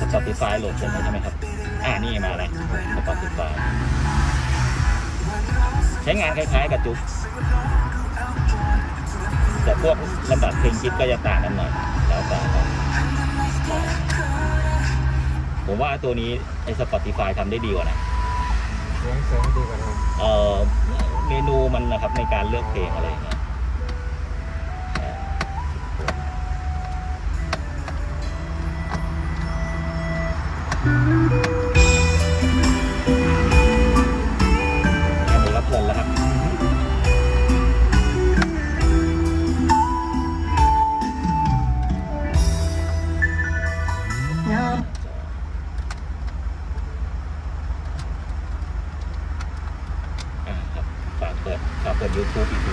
Spotify โหลดเสร็จแล้วใช่ไหมครับ อ่านี่มาแล้ว Spotify ใช้งานคล้าย ๆ กับจุ๊บแต่พวกลำดับเพลงคิดก็จะต่างกันหน่อยแล้วแต่ครับผมว่าตัวนี้ไอ้ Spotify ทำได้ดีกว่านะเสียงเสียงดีกว่าเราเอ่อเมนูมันนะครับในการเลือกเพลงอะไรอย่างเงี้ย อ่าครับฝากเปิดฝากเปิดยูทูบอีกที